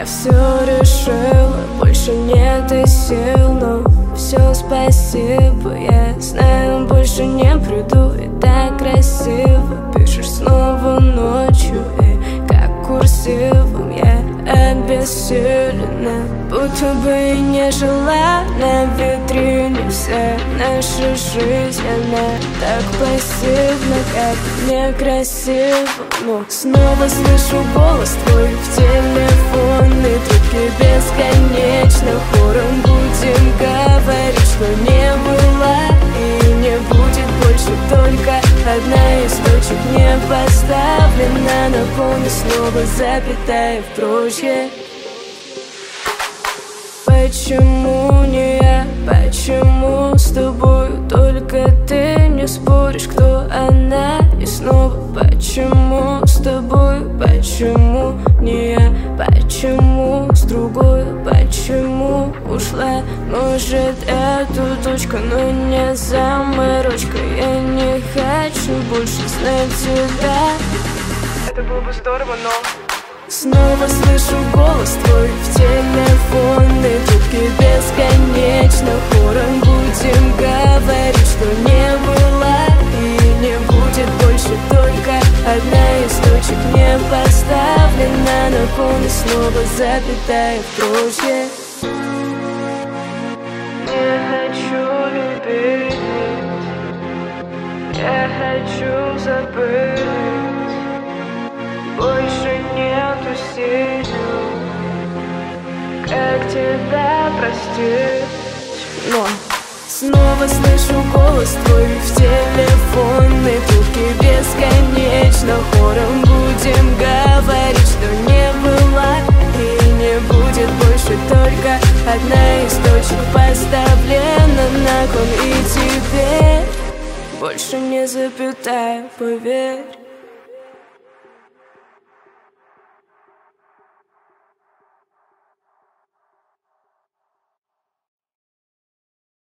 Я все решила, больше нет и сил Но все спасибо, я знаю, больше не приду И так красиво. Пишешь снова ночью И как курсивом я обессилена. Будто бы не жила на витрине Вся наша жизнь, она так пассивна Как некрасиво Но снова слышу поставлена на поле снова запятая в прочее Почему не я, почему с тобой Только ты? Не споришь, кто она? И снова почему с тобой, почему не я? Почему с другой, почему ушла? Может эту точку, но не заморочка. Я не хочу больше знать тебя. Это было бы здорово, но Снова слышу голос твой в телефонной трубке Бесконечно хором будем говорить, что не было И не будет больше. Только одна из точек Не поставлена на кон и снова запятая в прочее Но. Снова слышу голос твой в телефонной трубке. Бесконечно хором будем говорить, что не было И не будет больше. Только одна из точек Поставлена на кон Больше не запятая, поверь